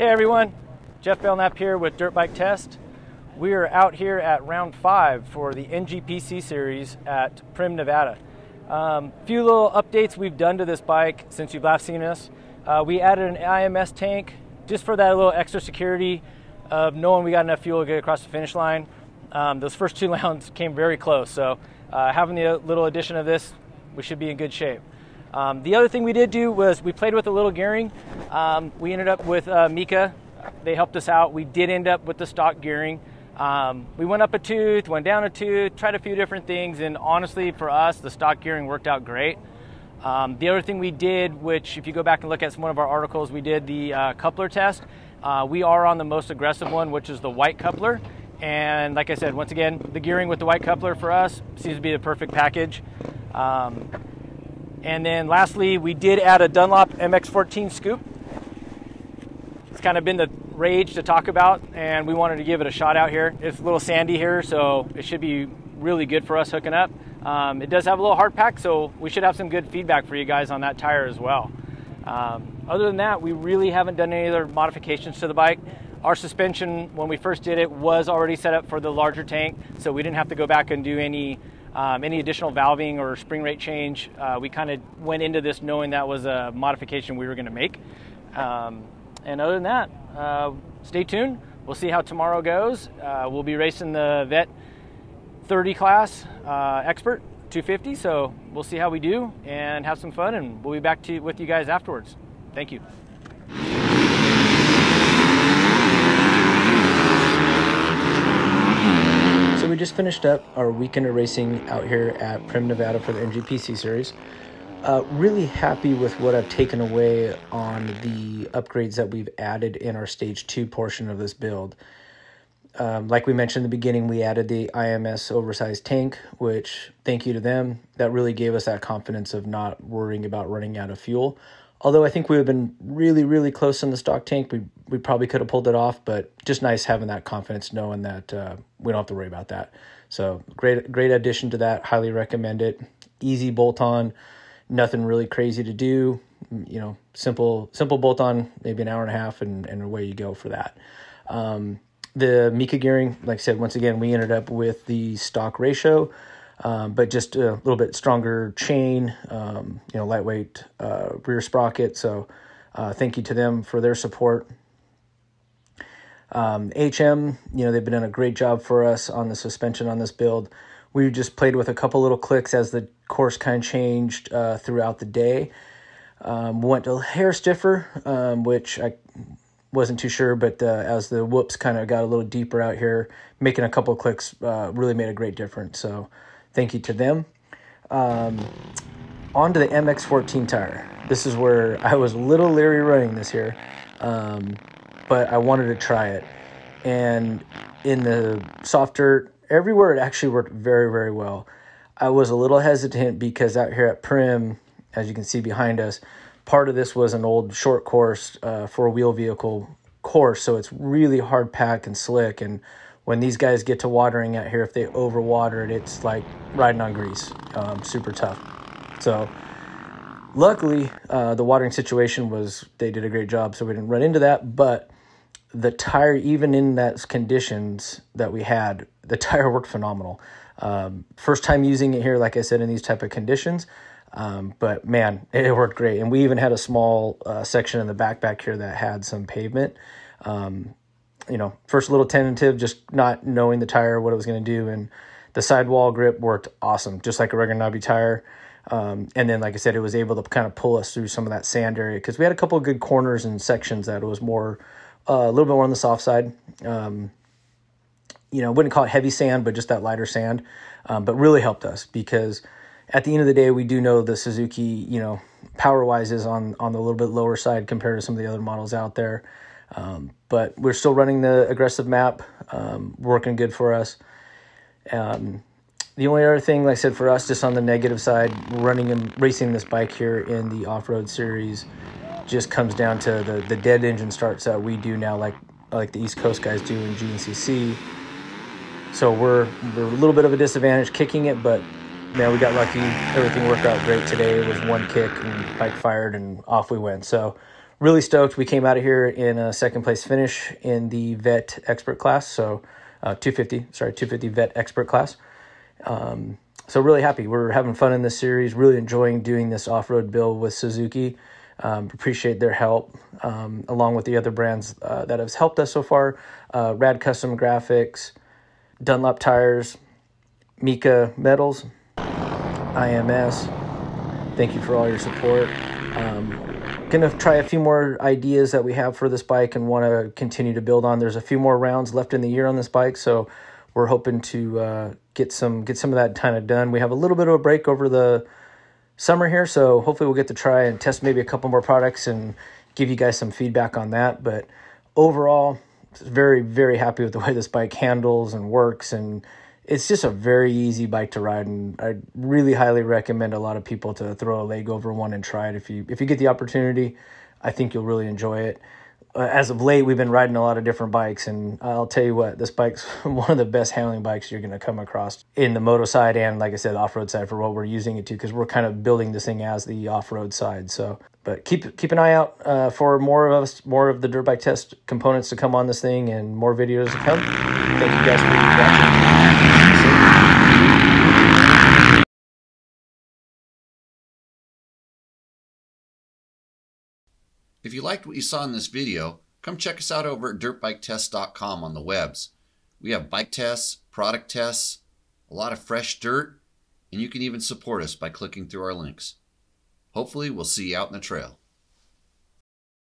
Hey everyone, Jeff Belknap here with Dirt Bike Test. We are out here at round five for the NGPC series at Primm, Nevada. A um, few little updates we've done to this bike since you've last seen us. Uh, we added an IMS tank just for that little extra security of knowing we got enough fuel to get across the finish line. Um, those first two rounds came very close, so uh, having the little addition of this, we should be in good shape. Um, the other thing we did do was we played with a little gearing. Um, we ended up with uh, Mika. They helped us out. We did end up with the stock gearing. Um, we went up a tooth, went down a tooth, tried a few different things, and honestly, for us, the stock gearing worked out great. Um, the other thing we did, which if you go back and look at some one of our articles, we did the uh, coupler test. Uh, we are on the most aggressive one, which is the white coupler. And like I said, once again, the gearing with the white coupler for us seems to be the perfect package. Um, and then lastly, we did add a Dunlop MX14 scoop. It's kind of been the rage to talk about, and we wanted to give it a shot out here. It's a little sandy here, so it should be really good for us hooking up. Um, it does have a little hard pack, so we should have some good feedback for you guys on that tire as well. Um, other than that, we really haven't done any other modifications to the bike. Our suspension, when we first did it, was already set up for the larger tank, so we didn't have to go back and do any um, any additional valving or spring rate change. Uh, we kind of went into this knowing that was a modification we were going to make. Um, and other than that, uh, stay tuned. We'll see how tomorrow goes. Uh, we'll be racing the Vet 30 class uh, expert 250, so we'll see how we do and have some fun, and we'll be back to with you guys afterwards. Thank you. Just finished up our weekend of racing out here at Primm, Nevada for the NGPC series. Uh, really happy with what I've taken away on the upgrades that we've added in our stage two portion of this build. Um, like we mentioned in the beginning, we added the IMS oversized tank, which thank you to them. That really gave us that confidence of not worrying about running out of fuel. Although I think we would have been really, really close in the stock tank, we we probably could have pulled it off. But just nice having that confidence, knowing that uh, we don't have to worry about that. So great, great addition to that. Highly recommend it. Easy bolt on, nothing really crazy to do. You know, simple, simple bolt on, maybe an hour and a half, and and away you go for that. Um, the Mika gearing, like I said, once again, we ended up with the stock ratio um, but just a little bit stronger chain, um, you know, lightweight uh, rear sprocket. So uh, thank you to them for their support. Um, HM, you know, they've been doing a great job for us on the suspension on this build. We just played with a couple little clicks as the course kind of changed uh, throughout the day. Um, went to hair stiffer, um, which I wasn't too sure, but uh, as the whoops kind of got a little deeper out here, making a couple clicks uh, really made a great difference. So Thank you to them. Um, on to the MX14 tire. This is where I was a little leery running this here, um, but I wanted to try it. And in the soft dirt, everywhere it actually worked very, very well. I was a little hesitant because out here at Primm, as you can see behind us, part of this was an old short course uh, for a wheel vehicle course, so it's really hard packed and slick. And when these guys get to watering out here, if they overwater it, it's like riding on grease, um, super tough. So, luckily, uh, the watering situation was they did a great job, so we didn't run into that. But the tire, even in that conditions that we had, the tire worked phenomenal. Um, first time using it here, like I said, in these type of conditions. Um, but man, it worked great. And we even had a small uh, section in the back back here that had some pavement. Um, you know, first a little tentative, just not knowing the tire, what it was going to do. And the sidewall grip worked awesome, just like a regular knobby tire. Um, and then, like I said, it was able to kind of pull us through some of that sand area because we had a couple of good corners and sections that was more, uh, a little bit more on the soft side. Um, you know, wouldn't call it heavy sand, but just that lighter sand. Um, but really helped us because at the end of the day, we do know the Suzuki, you know, power wise is on on the little bit lower side compared to some of the other models out there. Um, but we're still running the aggressive map, um, working good for us. Um, the only other thing, like I said, for us, just on the negative side, running and racing this bike here in the off-road series just comes down to the, the dead engine starts that we do now, like like the East Coast guys do in GNCC. So we're we're a little bit of a disadvantage kicking it, but man, we got lucky. Everything worked out great today. It was one kick and bike fired and off we went. So really stoked. We came out of here in a second place finish in the vet expert class. So uh, 250, sorry, 250 vet expert class. Um, so really happy. We're having fun in this series. Really enjoying doing this off-road build with Suzuki. Um, appreciate their help, um, along with the other brands uh, that have helped us so far. Uh, Rad Custom Graphics, Dunlop Tires, Mika Metals, IMS. Thank you for all your support. Um, gonna try a few more ideas that we have for this bike and want to continue to build on. There's a few more rounds left in the year on this bike, so we're hoping to uh, get some get some of that kind of done. We have a little bit of a break over the summer here, so hopefully we'll get to try and test maybe a couple more products and give you guys some feedback on that. But overall, very very happy with the way this bike handles and works and it's just a very easy bike to ride and I really highly recommend a lot of people to throw a leg over one and try it if you if you get the opportunity. I think you'll really enjoy it. Uh, as of late, we've been riding a lot of different bikes, and I'll tell you what, this bike's one of the best handling bikes you're going to come across in the moto side and, like I said, off road side for what we're using it to, because we're kind of building this thing as the off road side. So, but keep keep an eye out uh, for more of us, more of the dirt bike test components to come on this thing, and more videos to come. Thank you guys for watching. If you liked what you saw in this video, come check us out over at dirtbiketest.com on the webs. We have bike tests, product tests, a lot of fresh dirt, and you can even support us by clicking through our links. Hopefully, we'll see you out in the trail.